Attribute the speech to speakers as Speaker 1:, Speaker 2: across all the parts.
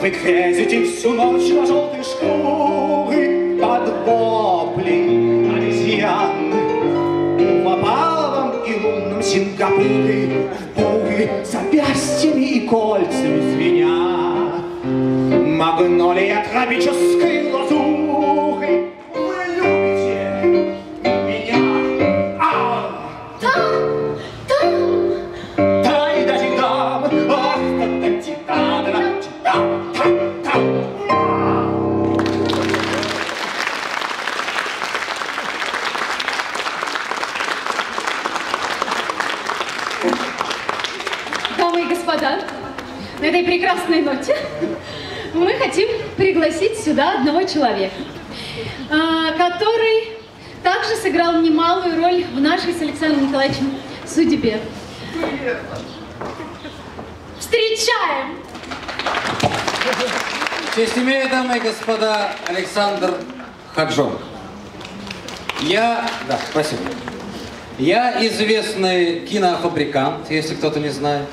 Speaker 1: Вы грезите всю ночь на желтой шкуры Под вопли обезьян В опаловом и лунном Сингапуре В буре запястьями и кольцами звеня Магнолия тропической
Speaker 2: прекрасной ноте мы хотим пригласить сюда одного человека, а, который также сыграл немалую роль в нашей с Александром Николаевичем судьбе. Встречаем!
Speaker 3: Честь имею, дамы и господа, Александр Хаджон. Я... Да, спасибо. Я известный кинофабрикант, если кто-то не знает.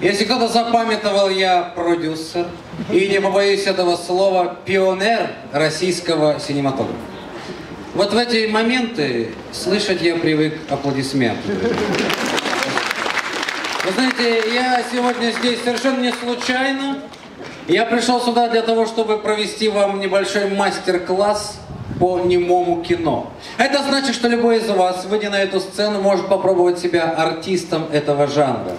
Speaker 3: Если кто-то запамятовал, я продюсер. И не побоюсь этого слова, пионер российского синематографа. Вот в эти моменты слышать я привык аплодисменты. Вы знаете, я сегодня здесь совершенно не случайно. Я пришел сюда для того, чтобы провести вам небольшой мастер-класс по немому кино. Это значит, что любой из вас, выйдя на эту сцену, может попробовать себя артистом этого жанра.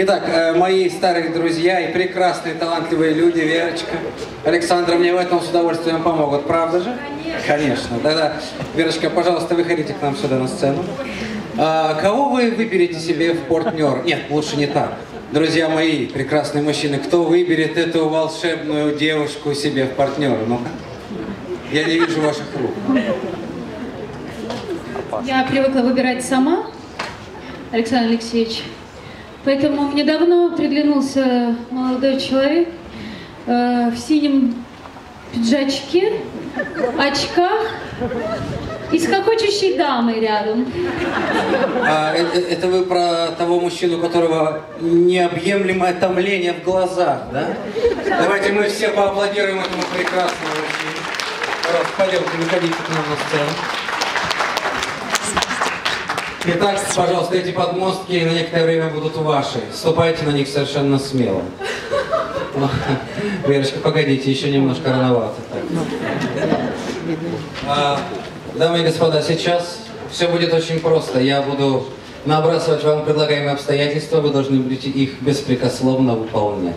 Speaker 3: Итак, э, мои старые друзья и прекрасные, талантливые люди, Верочка, Александра, мне в этом с удовольствием помогут, правда же? Конечно. Тогда, Верочка, пожалуйста, выходите к нам сюда на сцену. А, кого вы выберете себе в партнер? Нет, лучше не так. Друзья мои, прекрасные мужчины, кто выберет эту волшебную девушку себе в партнеры? Ну-ка. Я не вижу ваших рук.
Speaker 2: Я привыкла выбирать сама, Александр Алексеевич. Поэтому мне давно приглянулся молодой человек э, в синем пиджачке, очках и с хохочущей дамой рядом.
Speaker 3: А, э- э- это вы про того мужчину, у которого необъемлемое томление в глазах, да? Давайте мы все поаплодируем этому прекрасному мужчине. Пожалуйста, пойдемте, выходите к нам на сцену. Итак, пожалуйста, эти подмостки на некоторое время будут ваши. Ступайте на них совершенно смело. Верочка, погодите, еще немножко рановато. А, дамы и господа, сейчас все будет очень просто. Я буду набрасывать вам предлагаемые обстоятельства, вы должны будете их беспрекословно выполнять.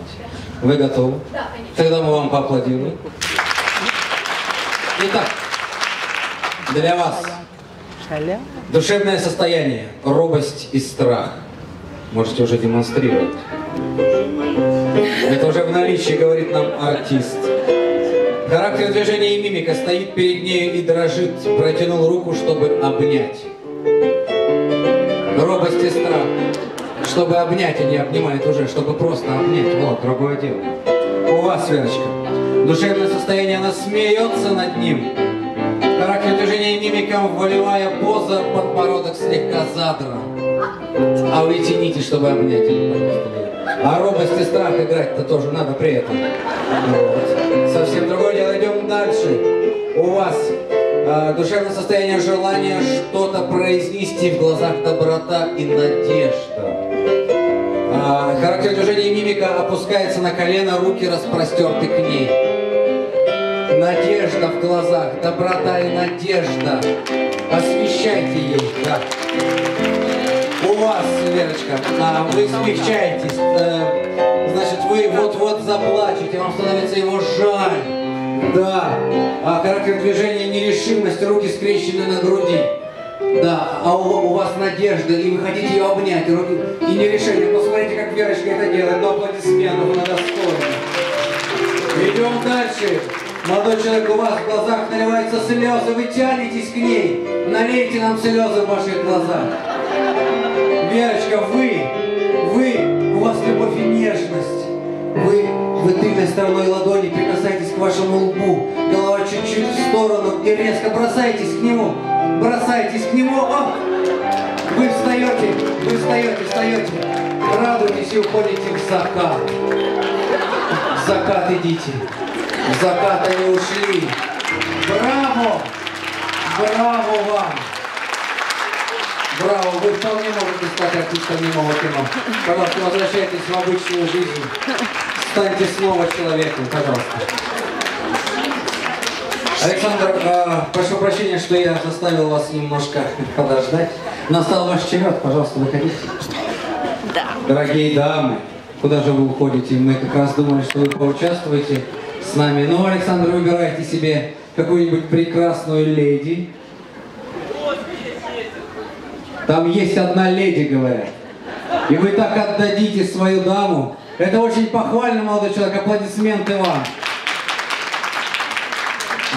Speaker 3: Вы готовы?
Speaker 2: Да.
Speaker 3: Тогда мы вам поаплодируем. Итак, для вас душевное состояние, робость и страх. Можете уже демонстрировать. Это уже в наличии, говорит нам артист. Характер движения и мимика стоит перед ней и дрожит, протянул руку, чтобы обнять. Робость и страх. Чтобы обнять, и не обнимает уже, чтобы просто обнять. Вот, другое дело. У вас, Верочка, душевное состояние, она смеется над ним. Характер движения и мимика, волевая поза, подбородок слегка задран. А вы тяните, чтобы обнять пожалуйста. А робость и страх играть-то тоже надо при этом. Вот. Совсем другое дело. Идем дальше. У вас э, душевное состояние желания что-то произнести в глазах доброта и надежда. А, характер движения мимика опускается на колено, руки распростерты к ней. Надежда в глазах, доброта и надежда. Освещайте ей, да. У вас, Верочка, а, вы смягчаетесь. э, значит, вы вот-вот заплачете, вам становится его жаль. Да. А характер движения нерешимость, руки скрещены на груди. Да, а у, у вас надежда, и вы хотите ее обнять, руки, и нерешение. Посмотрите, как Верочка это делает, до аплодисментов, она достойна. Идем дальше. Молодой человек, у вас в глазах наливаются слезы, вы тянетесь к ней. Налейте нам слезы в ваших глазах. Верочка, вы, вы, у вас любовь и нежность. Вы, вы тыльной стороной ладони прикасаетесь к вашему лбу, голова чуть-чуть в сторону и резко бросаетесь к нему, бросаетесь к нему. О! Вы встаете, вы встаете, встаете, радуетесь и уходите в закат. В закат идите. В закат они ушли. Браво! Браво вам! Браво! Вы вполне можете стать артистом немого кино. Пожалуйста, возвращайтесь в обычную жизнь. Станьте снова человеком, пожалуйста. Александр, э, прошу прощения, что я заставил вас немножко подождать. Настал ваш черед, пожалуйста, выходите. Дорогие дамы, куда же вы уходите? Мы как раз думали, что вы поучаствуете с нами. Ну, Александр, выбирайте себе какую-нибудь прекрасную леди. Там есть одна леди, говорят. И вы так отдадите свою даму. Это очень похвально, молодой человек. Аплодисменты вам.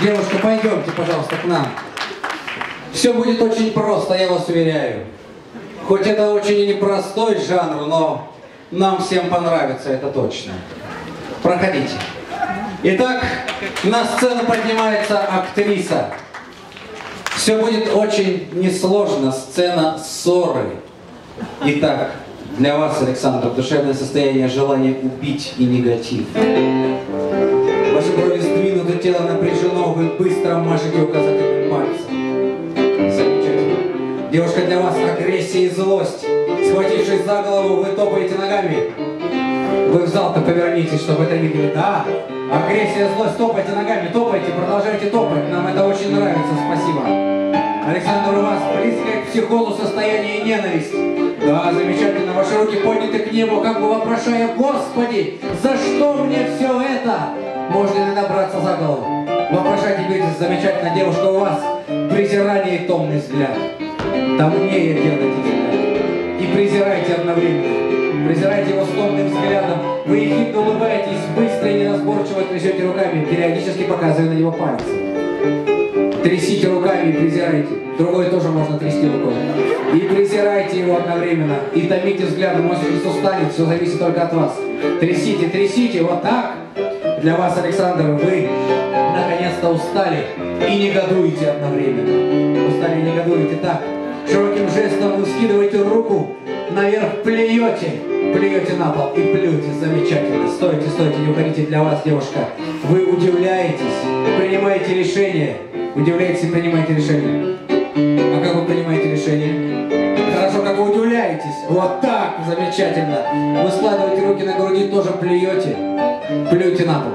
Speaker 3: Девушка, пойдемте, пожалуйста, к нам. Все будет очень просто, я вас уверяю. Хоть это очень непростой жанр, но нам всем понравится, это точно. Проходите. Итак, на сцену поднимается актриса. Все будет очень несложно, сцена ссоры. Итак, для вас, Александр, душевное состояние, желание убить и негатив. Ваши брови сдвинуты, тело напряжено, вы быстро машете указательным пальцем. Замечательно. Девушка, для вас агрессия и злость. Схватившись за голову, вы топаете ногами. Вы в зал-то повернитесь, чтобы это видели. Да, агрессия, злость, топайте ногами, топайте, продолжайте топать. Нам это очень нравится, спасибо. Александр, у вас близкое к психозу состояние ненависти. Да, замечательно. Ваши руки подняты к небу, как бы вопрошая, Господи, за что мне все это? Можно ли набраться за голову? Вопрошайте, говорите, замечательно, девушка, у вас презирание и томный взгляд. Томнее делайте взгляд. И презирайте одновременно. Презирайте его с томным взглядом. Вы ехидно улыбаетесь, быстро и неразборчиво трясете руками, периодически показывая на него пальцы. Трясите руками и презирайте. Другой тоже можно трясти рукой. И презирайте его одновременно. И томите взглядом. Он сейчас устанет, все зависит только от вас. Трясите, трясите, вот так. Для вас, Александр, вы наконец-то устали и негодуете одновременно. Устали и негодуете так. Широким жестом вы скидываете руку, наверх плюете, плюете на пол и плюете. Замечательно. Стойте, стойте, не уходите для вас, девушка. Вы удивляетесь, принимаете решение. Удивляетесь и принимаете решение. А как вы принимаете решение? Хорошо, как вы удивляетесь. Вот так, замечательно. Вы складываете руки на груди, тоже плюете. Плюете на пол.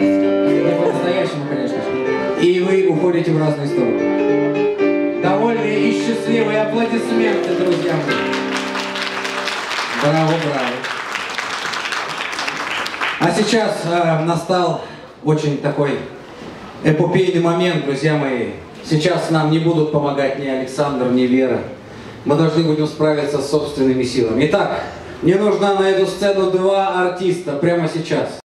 Speaker 3: Не по-настоящему, конечно же. И вы уходите в разные стороны. Довольные и счастливые аплодисменты, друзья мои. Браво, браво. А сейчас э, настал очень такой эпопейный момент, друзья мои. Сейчас нам не будут помогать ни Александр, ни Вера. Мы должны будем справиться с собственными силами. Итак, мне нужно на эту сцену два артиста прямо сейчас.